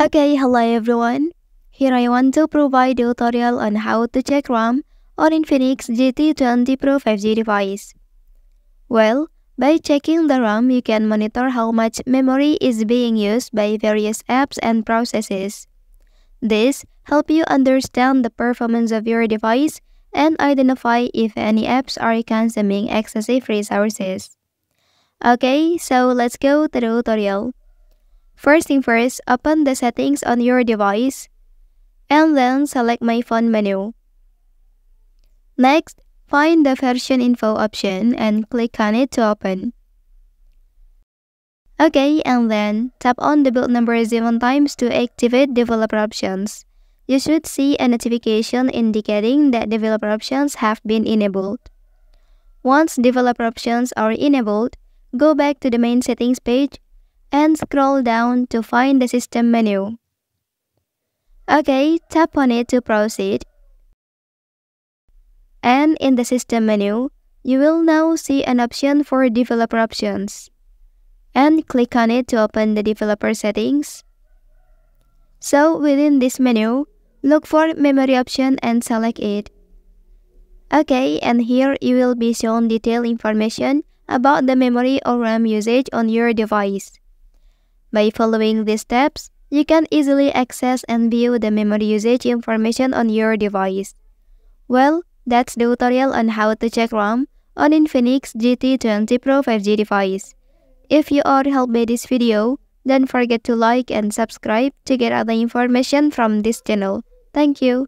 Okay, hello everyone. Here I want to provide a tutorial on how to check RAM on Infinix GT20 Pro 5G device. Well, by checking the RAM, you can monitor how much memory is being used by various apps and processes. This help you understand the performance of your device and identify if any apps are consuming excessive resources. Okay, so let's go to the tutorial. First thing first, open the settings on your device and then select my phone menu. Next, find the version info option and click on it to open. Okay, and then tap on the build number 7 times to activate developer options. You should see a notification indicating that developer options have been enabled. Once developer options are enabled, go back to the main settings page and scroll down to find the system menu. Okay, tap on it to proceed. And in the system menu, you will now see an option for developer options. And click on it to open the developer settings. So within this menu, look for memory option and select it. Okay, and here you will be shown detailed information about the memory or RAM usage on your device. By following these steps, you can easily access and view the memory usage information on your device. Well, that's the tutorial on how to check RAM on Infinix GT20 Pro 5G device. If you are helped by this video, don't forget to like and subscribe to get other information from this channel. Thank you.